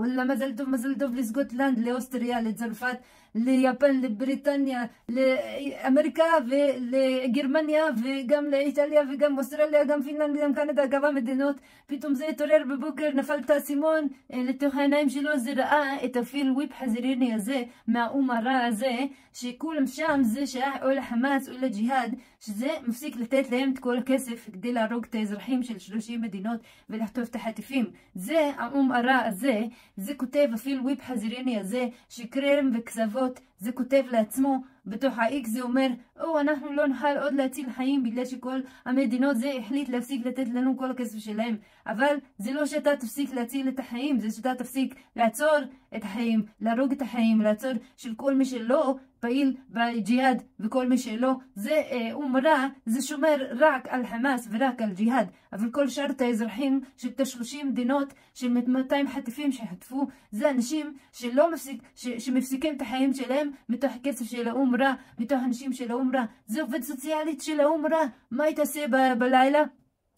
ولا مازال טוב מזל טוב לסקוטלנד, לאוסטריה, לצרפת, ליפן, לבריטניה, לאמריקה ולגרמניה וגם לאיטליה וגם אוסטרליה, גם פינלנד, גם קנדה, כמה מדינות. פתאום זה התעורר בבוקר, נפל את האסימון לתוך העיניים שלו, זה ראה את הפיל וויפ חזיריני הזה, מהאום הרע הזה, שכולם שם זה שייך או לחמאס או לג'יהאד, שזה מפסיק לתת להם את כל הכסף כדי להרוג את האזרחים של 30 מדינות ולחטוף את החטיפים. זה האום הרע הזה, זה כותב הפיל וויפ חזיריני הזה, שקרם וכזבות, זה כותב לעצמו בתוך ה-X זה אומר, או אנחנו לא נוכל עוד להציל חיים בגלל שכל המדינות זה החליט להפסיק לתת לנו כל הכסף שלהם. אבל זה לא שאתה תפסיק להציל את החיים, זה שאתה תפסיק לעצור את החיים, להרוג את החיים, לעצור של כל מי שלא פעיל בג'יהאד וכל מי שלא, זה אומרה, זה שומר רק על חמאס ורק על ג'יהאד, אבל כל שאר האזרחים של את ה-30 מדינות של 200 חטיפים שחטפו, זה אנשים שלא מפסיק, ש, שמפסיקים את החיים שלהם מתוך הכסף של האומרה, מתוך אנשים של האומרה, זה עובד סוציאלית של האומרה, מה היא תעשה בלילה?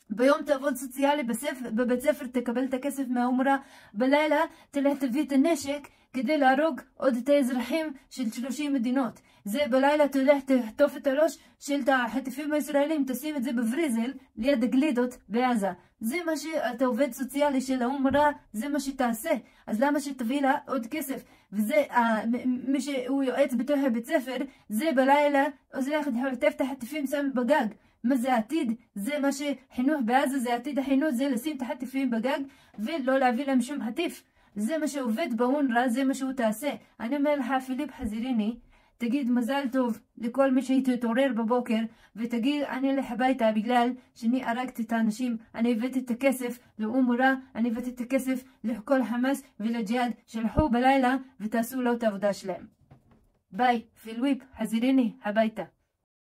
ביום תעבוד סוציאלי בספר, בבית ספר תקבל את הכסף מהאומרה, בלילה תלך תביא את הנשק כדי להרוג עוד את האזרחים של 30 מדינות. זה בלילה תלך תחטוף את הראש של החטיפים הישראלים, תשים את זה בבריזל ליד הגלידות בעזה. זה מה שאתה עובד סוציאלי של האומרה, זה מה שתעשה. אז למה שתביא לה עוד כסף? וזה, מי שהוא יועץ בתוך הבית ספר, זה בלילה עוזר לך לחטף את החטיפים שם בגג. מה זה העתיד? זה מה שחינוך בעזה זה עתיד החינוך, זה לשים את החטיפים בגג ולא להביא להם שום חטיף. זה מה שעובד באונר"א, זה מה שהוא תעשה. אני אומר לך, פיליפ חזיריני, תגיד מזל טוב לכל מי שהתעורר בבוקר ותגיד אני אלך הביתה בגלל שאני הרגתי את האנשים, אני הבאתי את הכסף לאומרה, אני הבאתי את הכסף לכל חמאס ולג'יהאד, שלחו בלילה ותעשו לו את העבודה שלהם. ביי, פילוויפ, חזיריני, הביתה.